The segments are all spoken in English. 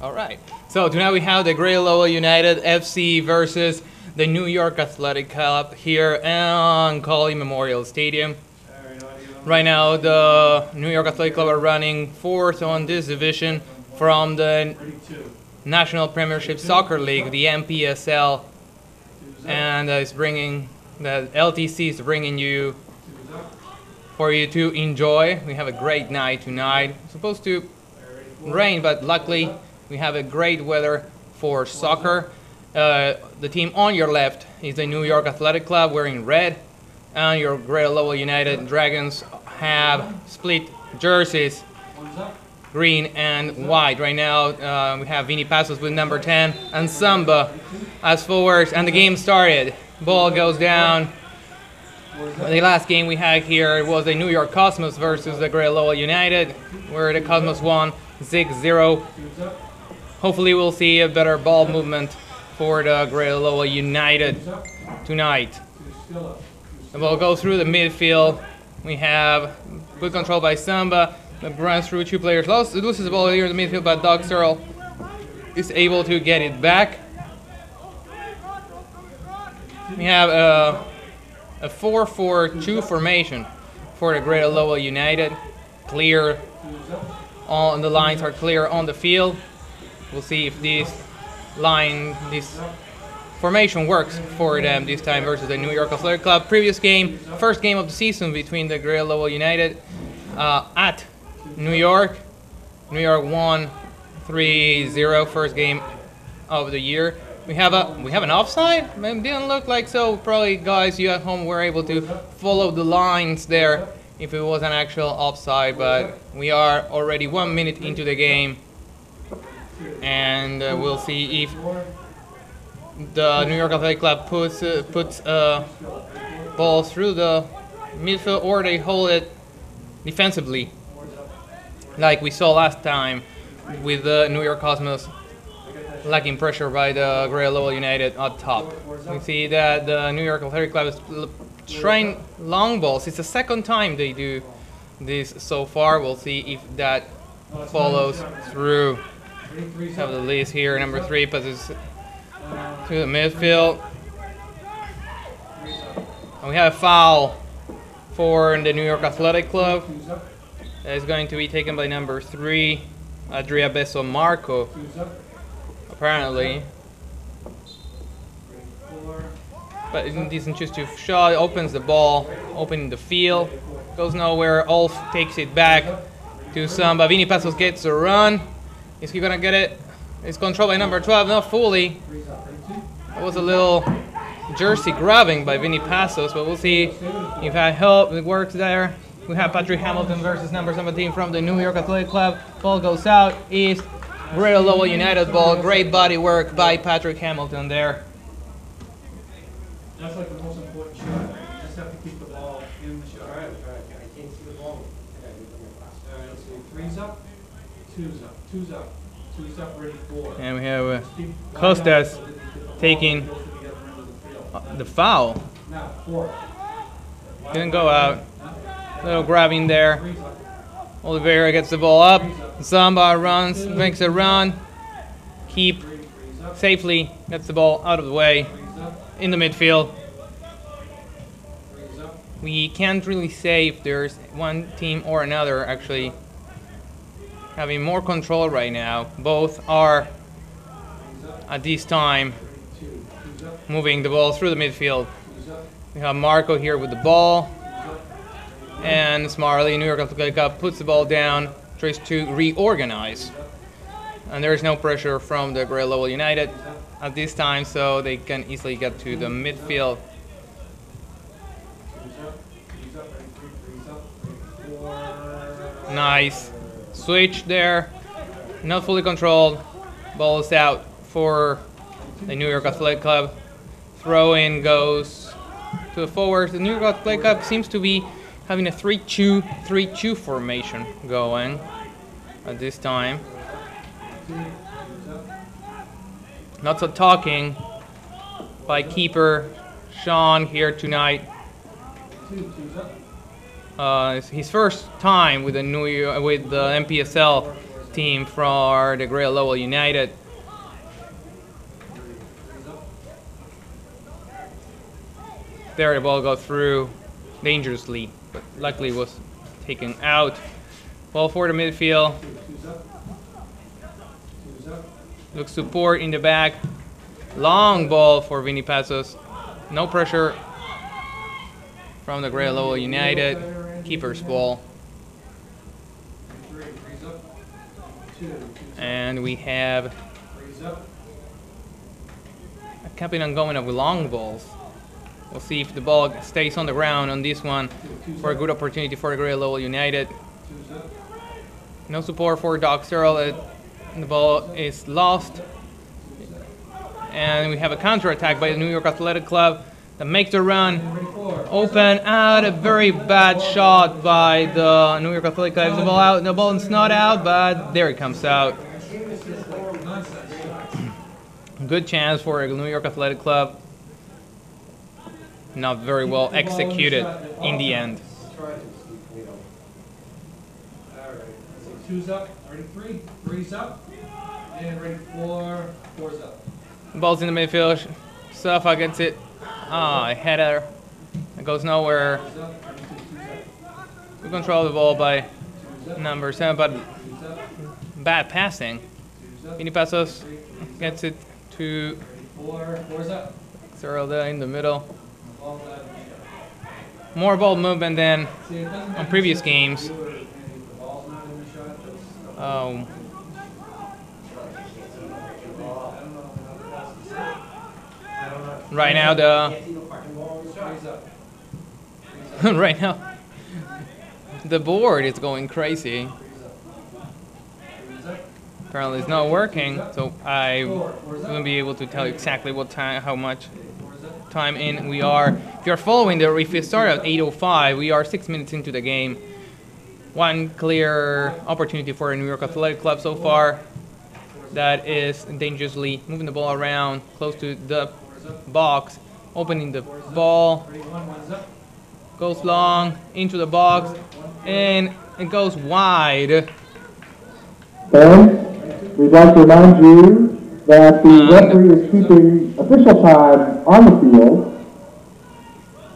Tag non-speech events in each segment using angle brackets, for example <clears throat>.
All right. So tonight we have the Great Lowell United FC versus the New York Athletic Club here on Cawley Memorial Stadium. Right now, the New York Athletic Club are running fourth on this division from the National Premiership Soccer League, the NPSL, and uh, it's bringing the LTC is bringing you for you to enjoy. We have a great night tonight. It's supposed to rain, but luckily we have a great weather for soccer. Uh, the team on your left is the New York Athletic Club wearing red, and your Greater Lowell United Dragons have split jerseys, green and white. Right now uh, we have Vini Passos with number 10 and Samba as forwards, and the game started. Ball goes down. The last game we had here was the New York Cosmos versus the Greater Lowell United, where the Cosmos won 6-0. Hopefully we'll see a better ball movement for the Greater Lowell United tonight. And we'll go through the midfield. We have good control by Samba. That runs through two players. Loses the ball here in the midfield, but Doug Searle is able to get it back. We have a, a 4-4-2 formation for the Greater Lowell United. Clear on the lines are clear on the field. We'll see if this line, this formation works for them this time versus the New York Athletic Club. Previous game, first game of the season between the Greater Lowell United uh, at New York. New York won 3-0 first game of the year. We have a we have an offside. It didn't look like so. Probably guys, you at home were able to follow the lines there if it was an actual offside. But we are already one minute into the game, and uh, we'll see if the New York Athletic Club puts uh, puts uh, ball through the midfield or they hold it defensively, like we saw last time with the New York Cosmos lacking pressure by the Greater Lowell United at top. We see that the New York Athletic Club is trying long balls. It's the second time they do this so far. We'll see if that follows through. Have the list here. Number three passes to the midfield. And we have a foul for the New York Athletic Club. That is going to be taken by number three, Adria Beso Marco apparently. But isn't decent just to shot, opens the ball, opening the field, goes nowhere, Ulf takes it back to some Vini Passos gets a run. Is he gonna get it? It's controlled by number 12, not fully. That was a little jersey grabbing by Vini Passos, but we'll see if I help it works there. We have Patrick Hamilton versus number 17 from the New York Athletic Club. Ball goes out, east, Greater Lowell United ball. Great body work by Patrick Hamilton there. That's like the most important shot. You just have to keep the ball in the shot. All right, all right, I can't see the ball. Okay, you're looking at All right, let's see. Three's up, two's up, two's up, two's up, ready, four. And we have uh, Costas so that you get the taking the other end of the field. uh, the foul. Didn't go out. Little grabbing there. Oliveira gets the ball up. Samba runs, makes a run. Keep three, three's up, safely, gets the ball out of the way in the midfield. We can't really say if there's one team or another actually having more control right now. Both are at this time moving the ball through the midfield. We have Marco here with the ball. And smartly, New York Athletic Club puts the ball down, tries to reorganize. And there is no pressure from the Greater Lowell United at this time, so they can easily get to the midfield. Nice switch there. Not fully controlled. Ball is out for the New York Athletic Club. Throw in goes to the forwards. The New York Athletic Club seems to be having a 3-2 3-2 formation going at this time. Lots of talking by keeper Sean here tonight. Uh, his first time with the New York, with the NPSL team for the Great Lowell United. There the ball goes through dangerously, but luckily was taken out. Ball for the midfield. Looks support in the back. Long ball for Vini Passos. No pressure from the Great Lowell United. Keeper's ball. And we have up. keeping on going with long balls. We'll see if the ball stays on the ground on this one for a good opportunity for Great Lowell United. No support for Doc Searle. It, the ball is lost. And we have a counter-attack by the New York Athletic Club that makes the run. And ready for. Open out a very bad shot by the New York Athletic Club. The ball out. The ball is not out, but there it comes out. <clears throat> Good chance for the New York Athletic Club. Not very well executed in the end. Try to, Steve Toledo. All right. So two's up. Ready, three. Three's up. And ready for. Four's up. Ball's in the midfield. Safa gets it. Ah, a header. It goes nowhere. Good control the ball by number seven, but bad passing. Vini Passos gets it to there in the middle. More ball movement than matter previous games. you or if the ball's not in the shot, that's- um, I don't know how else to say. I don't know. Right now, the- Can't see no fucking ball in the shot. Three's up. Three's up. right now the board is going crazy. Apparently it's not working, so I won't be able to tell you exactly what time, how much time in we are. If you're following the, if we start at 8:05, we are six minutes into the game. One clear opportunity for the New York Athletic Club so far. That is dangerously moving the ball around close to the. Box, opening the ball, Ready, one. One's up. goes long into the box, and it goes wide. Fans, we'd like to remind you that the Um, referee is keeping official time on the field.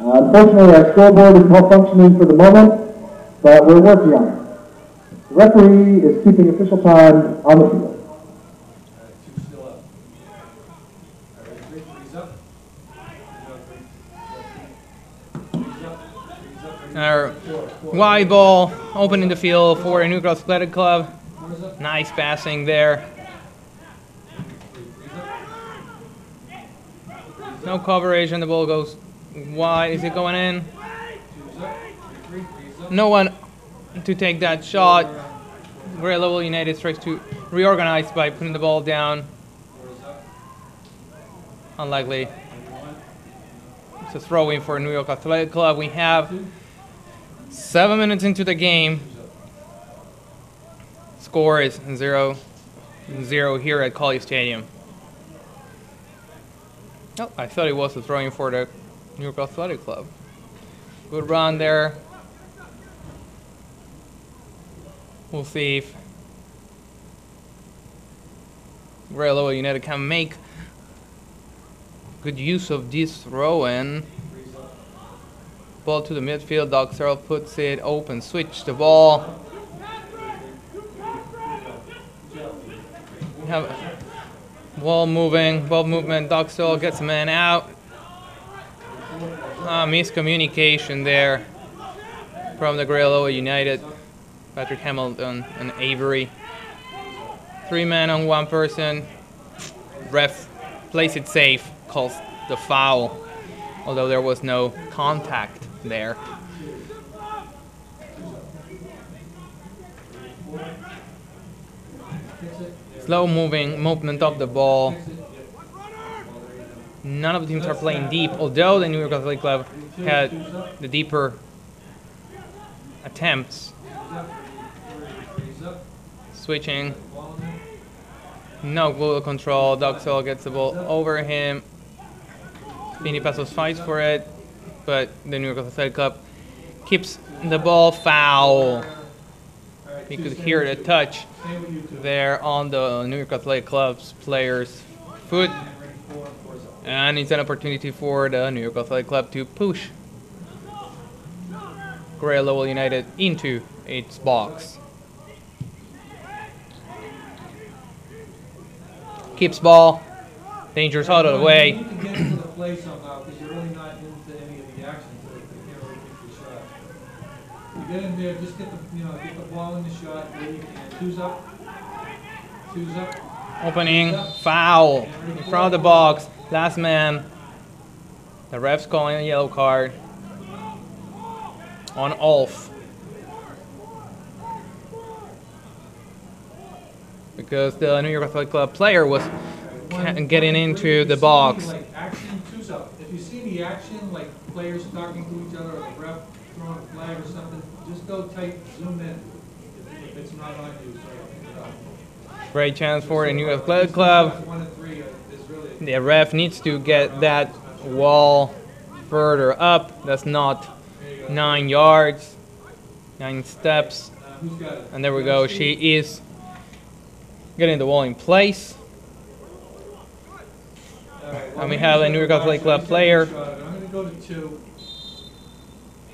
Uh, Unfortunately, our scoreboard is malfunctioning for the moment, but we're working on it. The referee is keeping official time on the field. All right, two still up. All right, three, three's up. Three's up, three. Three's up, three's up, ready, Our wide ball opening the field for New York Athletic Club. Nice passing there. No coverage, and the ball goes wide. Is it going in? No one to take that shot. Great Lowell United tries to reorganize by putting the ball down. Unlikely. It's a throw in for New York Athletic Club. We have. Seven minutes into the game. Score is 0 0 here at Cawley Stadium. Oh, I thought it was a throw in for the New York Athletic Club. Good run there. We'll see if Lowell United can make good use of this throw in. Ball to the midfield. Doc Searle puts it open. Switch the ball. We have ball moving. Ball movement. Doc Searle gets a man out. Ah, miscommunication there from the Lowell United. Patrick Hamilton and Avery. Three men on one person. Ref plays it safe. Calls the foul although there was no contact there. Slow moving movement of the ball. None of the teams are playing deep, although the New York Athletic Club had the deeper attempts. Switching, no goal control. Doxel gets the ball over him. Vini Passos fights for it, but the New York Athletic Club keeps the ball foul. You could hear the touch there on the New York Athletic Club's player's foot. And it's an opportunity for the New York Athletic Club to push Gray Lowell United into its box. Keeps ball. Dangerous out of the way. Get in there, just get the, you know, get the ball in the shot, where you can, two's up, two's up, Opening foul in front of the box. Last man. The ref's calling a yellow card on Ulf. Because the New York Athletic Club player was getting into the if you see box. Like action. If you see any action, like players talking to each other, or the ref throwing a flag or something, just go tight, zoom in, if- it's not on you, so you can pick it up. Great chance for the New York Athletic Club. One and three uh. The ref needs to get that wall further up. That's not nine yards, nine steps. Who's got it? And there we go. She is getting the wall in place. And we have a New York Athletic Club player. I'm gonna go to two.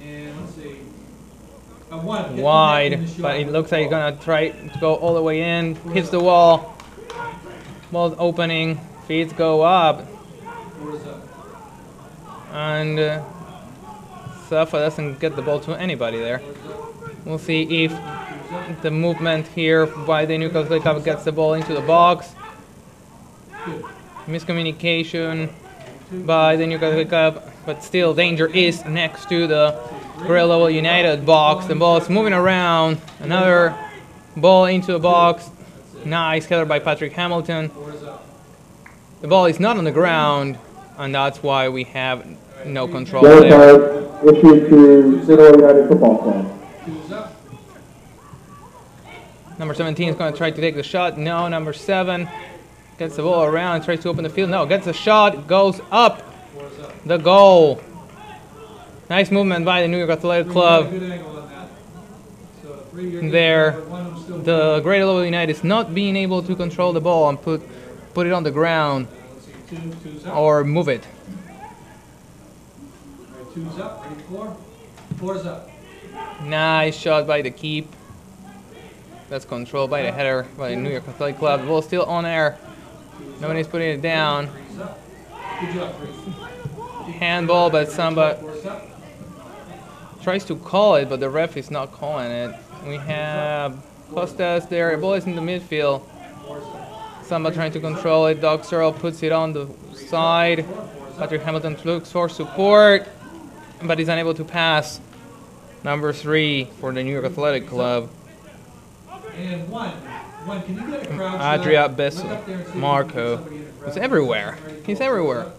And let's see. Uh, one. get the net in Wide, but it looks like he's gonna try to go all the way in. Hits the wall. Ball's opening. Feet go up. And uh, Safa doesn't get the ball to anybody there. We'll see if the movement here by the New York Athletic Club gets the ball into the box. Miscommunication by the New York Athletic Club, but still danger is next to the Gray Lowell United box. The ball is moving around. Another ball into the box. Nice header by Patrick Hamilton. The ball is not on the ground, and that's why we have no control Yellow there. card issued to United Football Club. Number 17 is going to try to take the shot. No, number 7 gets the ball around, tries to open the field. No, gets a shot, goes up. the goal. Nice movement by the New York Athletic Club. There, The. Greater Lowell United is not being able to control the ball and put put it on the ground or move it. Two's up? Four's up. Nice shot by the keep. That's controlled by the header by the New York Athletic Club. The ball still on air. Nobody's putting it down. Handball, but up. Tries to call it, but the ref is not calling it. We have Costas there. The ball is in the midfield. Samba trying to control it. Doug Searle puts it on the side. Four, four's up. Patrick Hamilton looks for support, but is unable to pass. Number three for the New York Athletic Club. And one. One, can you get a crowd? Adria Bessel, up there and see if you can Marco. get somebody in the crowd. He's everywhere. He's everywhere.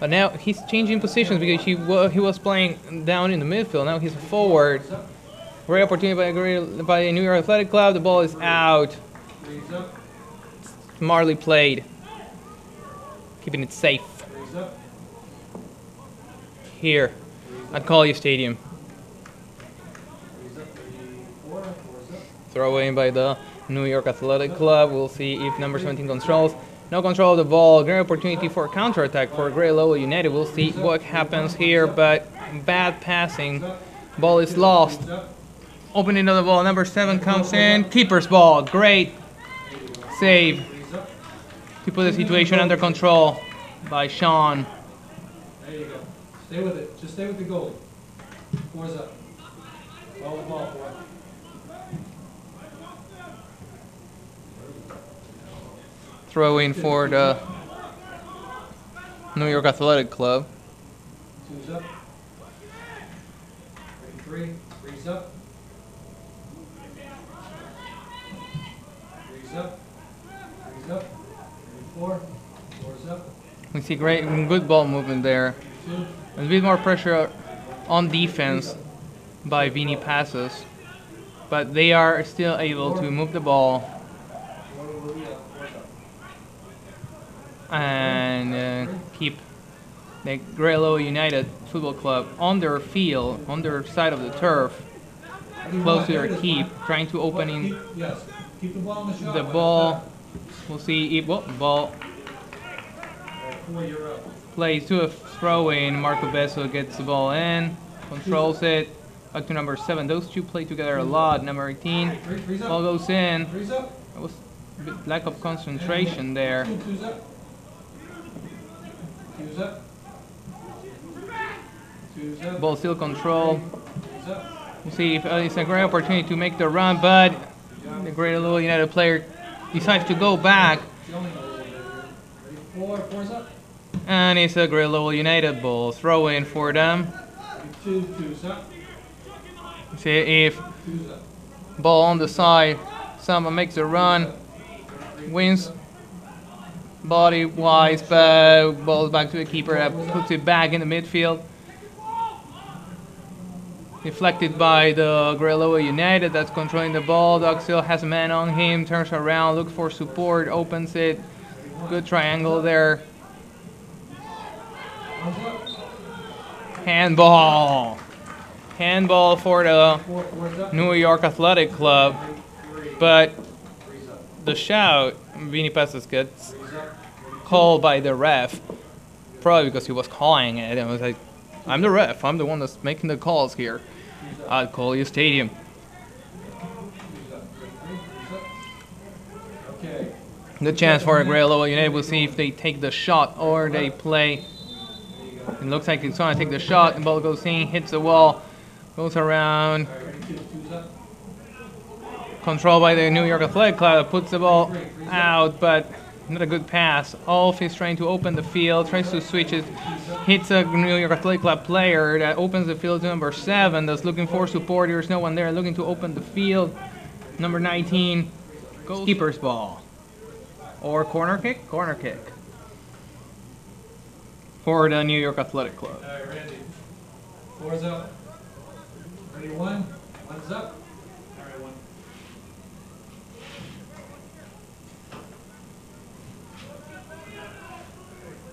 But now he's changing positions because he he was playing down in the midfield. Now he's a forward. Great opportunity by by New York Athletic Club. The ball is out. Smartly played, keeping it safe here at Cawley Stadium. Throw in by the New York Athletic Club. We'll see if number 17 controls. No control of the ball. Great opportunity for counterattack for Grey Lowell United. We'll see what happens here, but bad passing. Ball is lost. Opening of the ball. Number 7 comes in. Keeper's ball. Great save to put the situation under control by Sean. There you go. Stay with it. Just stay with the goalie. Four's up. Ball the ball, four. Throw in for the New York Athletic Club. Two's up. Ready, three. Three's up. Three's up. Three's up. Ready, four. Four's up. We see great, good ball movement there. There's a bit more pressure on defense by Vini Passos, but they are still able to move the ball Four will be up. Four's up. And uh, keep the Grelo United Football Club on their field, on their side of the turf, close to their keep, trying to open in the ball ball. We'll see if well, ball All right, four, you're up. plays to a throw in. Marco Besso gets the ball in, controls it. Back to number seven. Those two play together a lot. Number 18. Three, three's Ball goes in. That was lack of concentration there. Up. Up. Ball still control. See if uh, it's a great opportunity to make the run, but the Greater Lowell United player decides to go back, little and it's a great Lowell United ball. Throw in for them. See if ball on the side, Samba makes a run, wins body wise, but ball back to the keeper that puts it back in the midfield. Deflected by the Greloa United that's controlling the ball. Still has a man on him, turns around, looks for support, opens it. Good triangle there. Handball. Handball for the. New York Athletic Club. But the shout, Vini Passos gets. Called by the ref, probably because he was calling it and I was like, I'm the ref, I'm the one that's making the calls here at Cawley Stadium. Good chance for Grayloa United. We'll see if they take the shot or they play. It looks like it's going to take the shot. The ball goes in, hits the wall, goes around. Controlled by the New York Athletic Club. Puts the ball out, but not a good pass. Ulf is trying to open the field, tries to switch it. Hits a New York Athletic Club player that opens the field to number 7 that's looking for support. There's no one there looking to open the field. Number 19, goes keeper's ball. Or corner kick? Corner kick. For the New York Athletic Club. All right, Randy. Four's up. Ready, one. One's up. All right, one.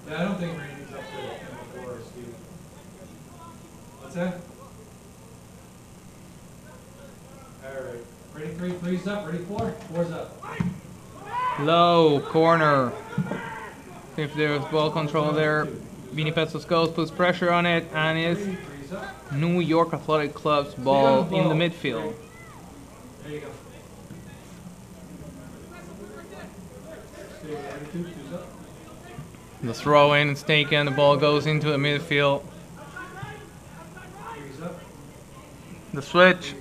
Yeah, I don't think Randy's up to the four, Steve. What's that? All right. Ready, three, three's up. Ready, four. Four's up. Low corner. If there's ball control there, Passos goes, puts pressure on it, and it's Three, three's up. New York Athletic Club's ball in the midfield. There you go. Stay ready, two, two's up. The throw in is taken, the ball goes into the midfield. The switch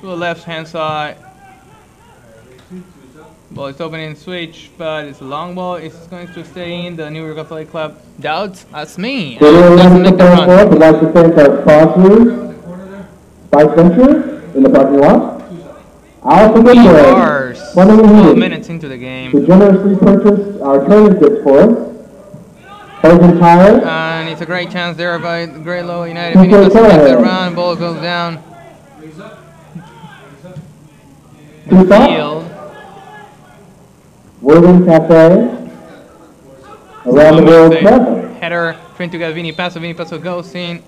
to the left hand side. All right, ready, two, two's up. Ball is opening switch, but it's a long ball. It's going to stay in the New York Athletic Club. Doubts? That's me. Doesn't make the run. We'd like to thank our sponsors, Grab in the corner there. Spice Venture in the parking lot, Alpha Good are Boy, Plumbing 12 minutes into the game. game. generously purchased our training kits for us. Hogan Tire, And it's a great chance there by Low United. Okay, Vini Passos makes the fine. run, ball goes down Three's up. Three's up. two stops, field. Worthing Cafe, around the world. Header, trying to get Vini Paso. Vini Paso goes in.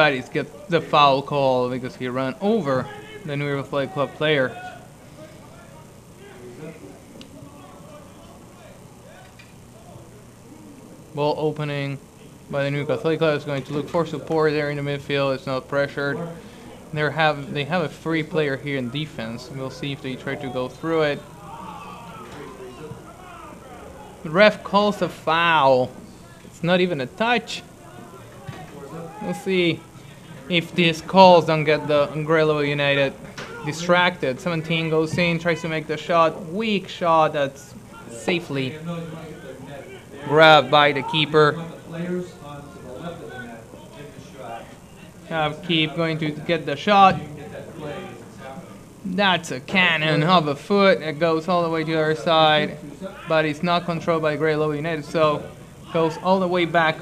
But he's get the foul call because he ran over the New York Athletic Club player. Ball opening by the New York Athletic Club is going to look for support there in the midfield. It's not pressured. They have they have a free player here in defense. We'll see if they try to go through it. The ref calls a foul. It's not even a touch. We'll see if these calls don't get the Grelo United distracted. 17 goes in, tries to make the shot. Weak shot that's safely grabbed by the keeper. Have keep going to get the shot. That's a cannon of a foot. It goes all the way to the other side. But it's not controlled by Grey United, so goes all the way back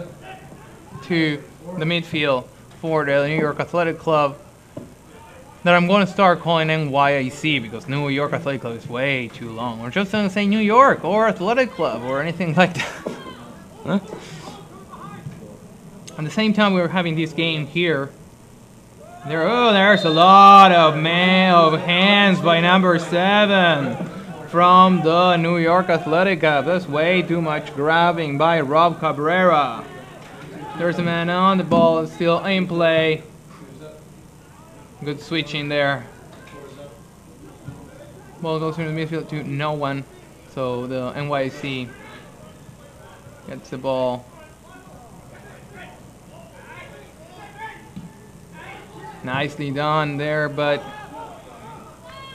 to the midfield for the uh, New York Athletic Club. That I'm going to start calling NYAC because New York Athletic Club is way too long. We're just going to say New York or Athletic Club or anything <laughs> like that. At the same time, we were having this game here. There, oh, there's a lot of man of hands by number seven from the New York Athletic Club. That's way too much grabbing by Rob Cabrera. There's a man on the ball, still in play. Good switching there. Ball goes into the midfield to no one. So the NYC gets the ball. Nicely done there, but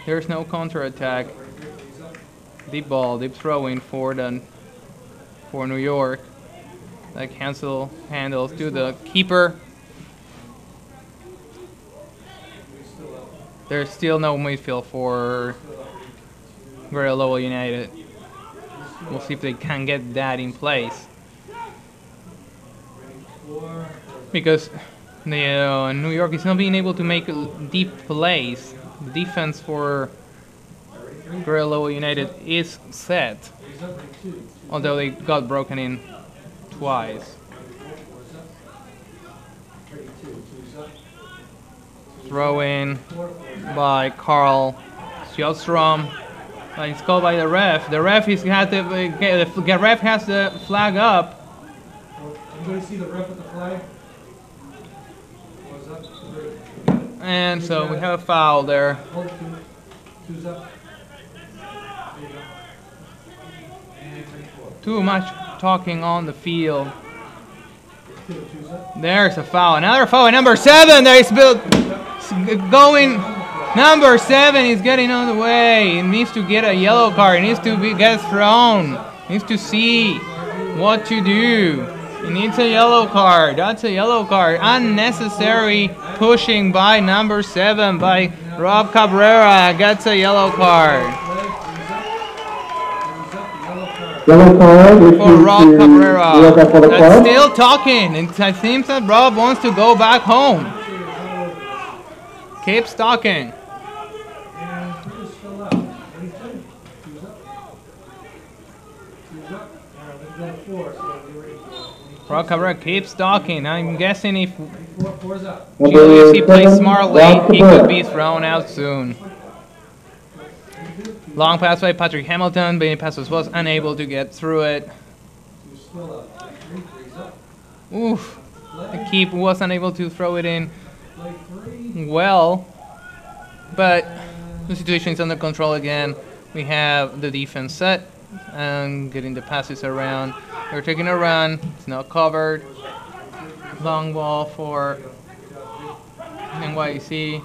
there's no counterattack. Deep ball, deep throwing for the for New York. That cancel handles to the keeper. There's still no midfield for Lowell United. We'll see if they can get that in place. Because the uh, New York is not being able to make deep plays. The defense for Lowell United is set, although they got broken in twice. Throw in by Carl Sjostrom. Uh, it's called by the ref. The ref is had the, the ref has the flag up. Four- Anybody see the ref with the flag? And so we have a foul there. And. Too much talking on the field. There's a foul. Another foul. Number seven. There is built going. Number seven is getting on the way. He needs to get a yellow card. He needs to be, get thrown. He needs to see what to do. He needs a yellow card. That's a yellow card. Unnecessary pushing by number seven by Rob Cabrera. Gets a yellow card. Flag, three's up. Three's up, yellow card. Yellow for Rob Cabrera. New York That's still talking. and It seems that Rob wants to go back home. Keeps talking. And three is still up. Ready, two, two's up. Two's up. All right, let's go to four, so get ready for Rob Cabrera keeps talking. I'm guessing if Four, four's up. Number GWC plays seven, smartly, he could be thrown out soon. Long pass by Patrick Hamilton, but Passos was unable to get through it. Oof. The keep was unable to throw it in well, but the situation is under control again. We have the defense set and getting the passes around. They're taking a run. It's not covered. Long ball for NYC.